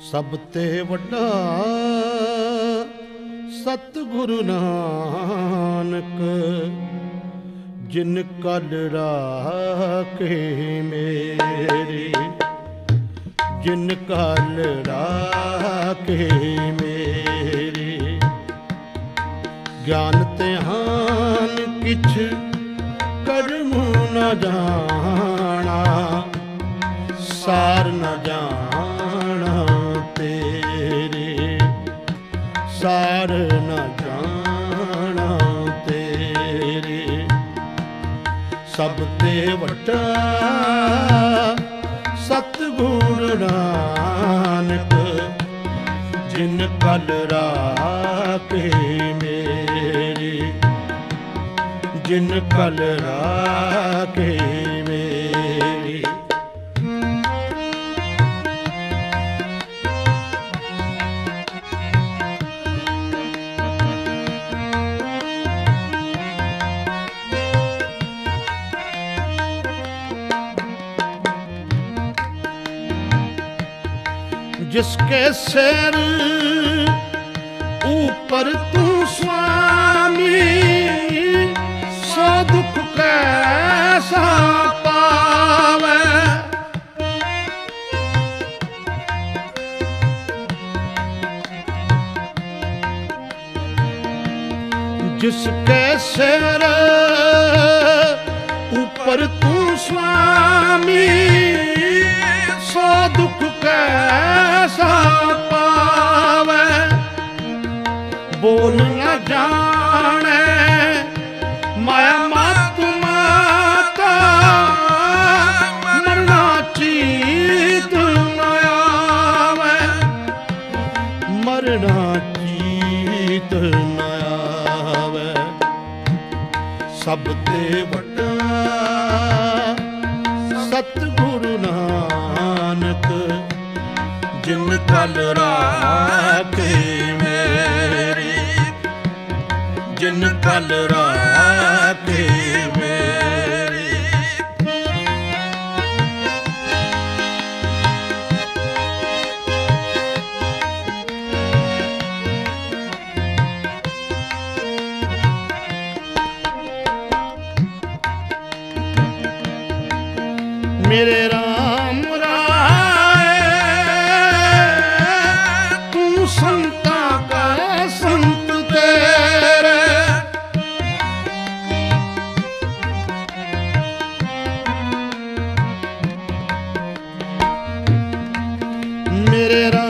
ਸਭ ਤੇ ਵੱਡਾ ਸਤਿਗੁਰੂ ਨਾਨਕ, ਜਿਨ ਕਲ ਰਾਖੇ ਮੇਰੀ, ਜਿਨ ਕਲ ਰਾਖੇ ਮੇਰੀ। ਗਿਆਨ ਤੇ ਹਾਨ ਕਿਛ ਕਰਮ ਨ ਜਾਣਾ, ਸਾਰ ਨਾ ਜਾਣਾ। ਸਾਰ ਨ ਜਾਣਾ ਤੇਰੇ। ਸਭ ਤੇ ਵੱਡਾ ਸਤਿਗੁਰ ਨਾਨਕ, ਜਿਨ ਕਲ ਰਾਖੇ ਮੇਰੀ। ਜਿਨ ਕਲ ਰਾਖੇ जिसके सिर ऊपर तू स्वामी सो दुख कैसा पावे जिसके सिर ਕਰਨਾ ਕੀਤ ਨਾ ਸਭ ਤੇ ਵੱਡਾ ਸਤਿਗੁਰ ਨਾਨਕ, ਜਿਨ ਕਲ ਰਾਖੇ ਮੇਰੀ। ਜਿਨ ਕਲ ਰਾਖੇ ਮੇਰੇ RAM ਰਾਏ ਤੂੰ ਸੰਤਾ ਕਾ ਸੰਤ ਤੇਰੇ। ਮੇਰੇ RAM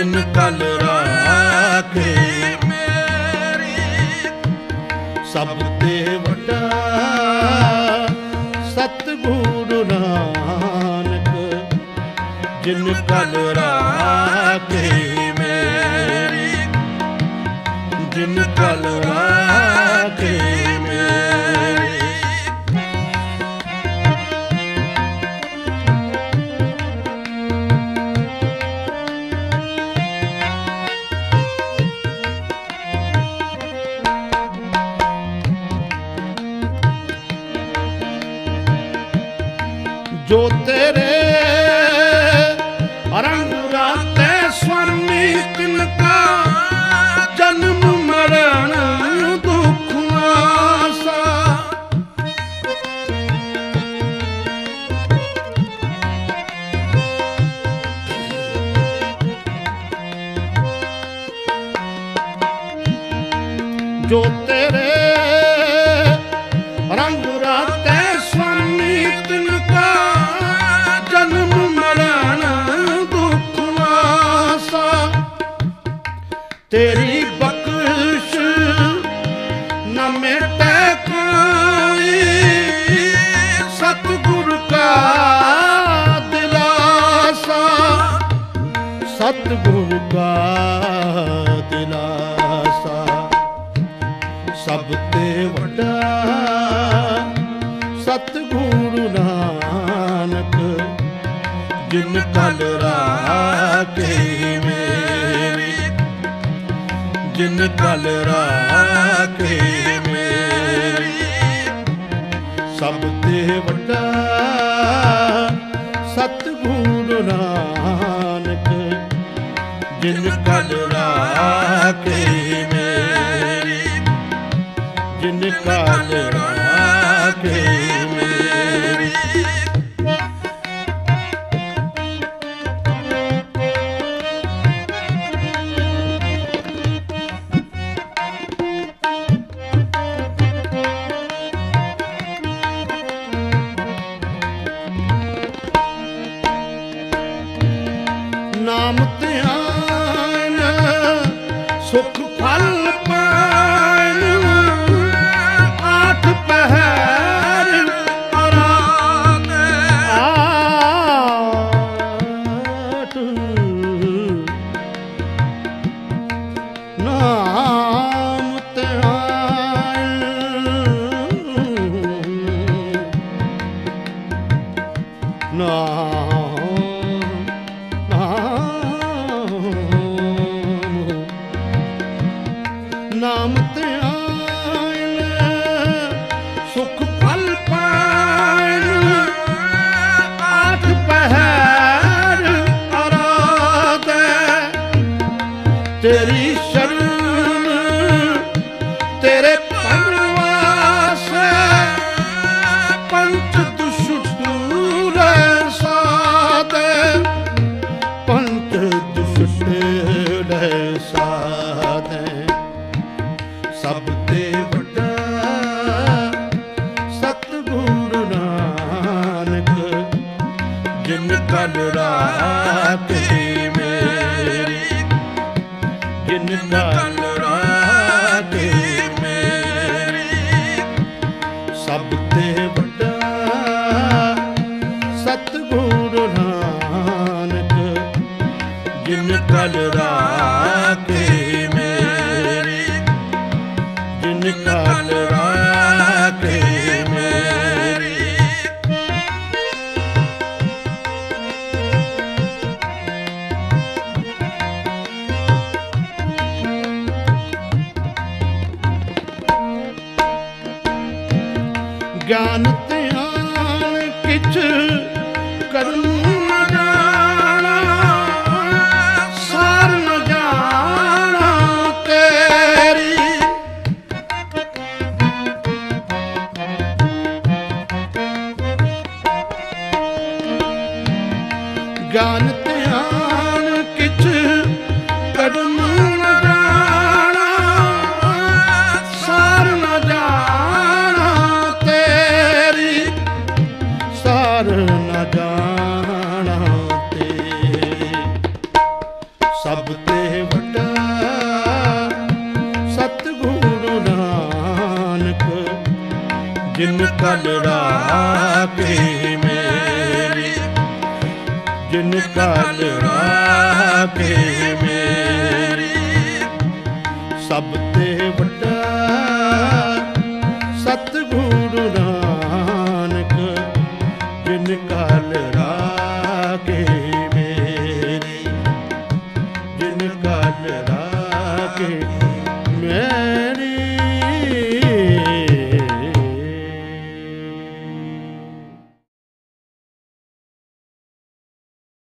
ਜਿਨ ਕਲ ਰਾਖੇ ਮੇਰੀ। ਸਭ ਜੋ ਤੇਰੇ ਰੰਗ ਰਾਤੇ ਸਵਾਮੀ ਤਿਨਕਾ ਜਨਮ ਮਰਨ ਦੁੱਖ ਆਸਾ ਤੇਰੀ ਸਭ ਵੱਡਾ ਸਤਿਗੁਰੂ ਨਾਨਕ, ਜਿਨ ਕਲ ਰਾਖੇ ਮੇਰੀ ਜਿਨ ਸਭ ਤੇ ਵੱਡਾ ਸਤਿਗੁਰੂ ਨਾਨਕ, ਜਿਨ ਕਲ ਰਾਖੇ ਨਾਮ ਧਿਆਨ ਸੁਖ ਫਲ ਨਾਮ ਧਿਆਨ ਜਿਨ ਕਲ ਰਾਖੇ ਮੇਰੀ। ਜਿਨ ਕਲ ਗਿਆਨ ਜਿਨ ਕਲ ਰਾਖੇ ਮੇਰੀ। ਜਿਨ ਕਲ ਰਾਖੇ ਮੇਰੀ। ਸਭ ਤੇ ਵੱਡਾ ਸਤਿਗੁਰੂ ਨਾਨਕ, ਜਿਨ ਕਲ